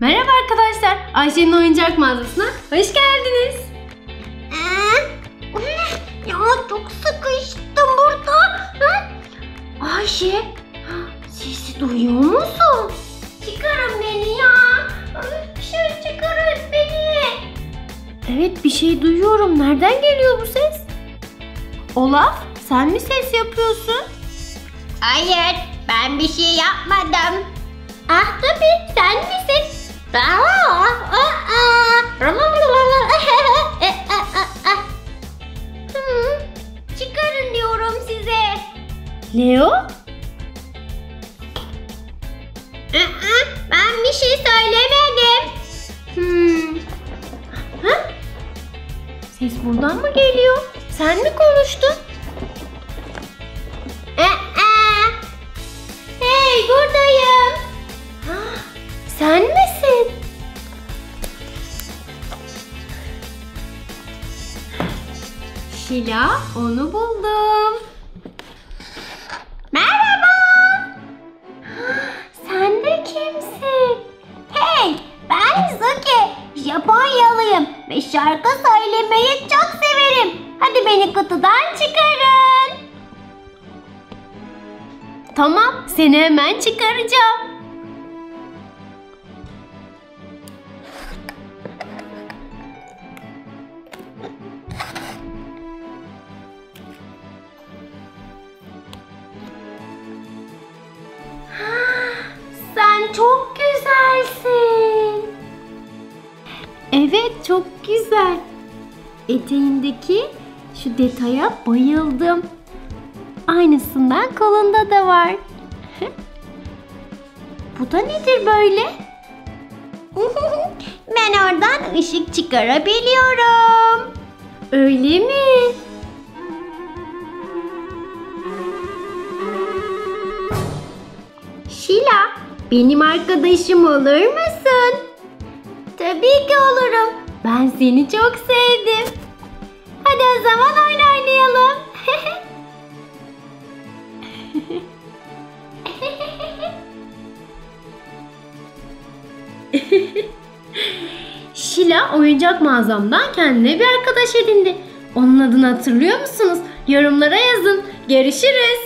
Merhaba arkadaşlar. Ayşe'nin oyuncak mağazasına hoş geldiniz. Ya çok sıkıştım burada. Ayşe, sesi duyuyor musun? Çıkarın beni ya. Şu çıkarın beni. Evet bir şey duyuyorum. Nereden geliyor bu ses? Olaf, sen mi ses yapıyorsun? Hayır ben bir şey yapmadım. Ah tabii Hmm, Çıkarın diyorum size. Leo? Ben bir şey söylemedim. Hmm. Ses buradan mı geliyor? Sen mi konuştun? Şila, onu buldum. Merhaba. Sen de kimsin? Hey ben Zuki. Japonyalıyım ve şarkı söylemeyi çok severim. Hadi beni kutudan çıkarın. Tamam, seni hemen çıkaracağım. Çok güzelsin. Evet, çok güzel. Eteğindeki şu detaya bayıldım. Aynısından kolunda da var. Bu da nedir böyle? ben oradan ışık çıkarabiliyorum. Öyle mi? Benim arkadaşım olur musun? Tabii ki olurum. Ben seni çok sevdim. Hadi o zaman oyun oynayalım. Şila oyuncak mağazamdan kendine bir arkadaş edindi. Onun adını hatırlıyor musunuz? Yorumlara yazın. Görüşürüz.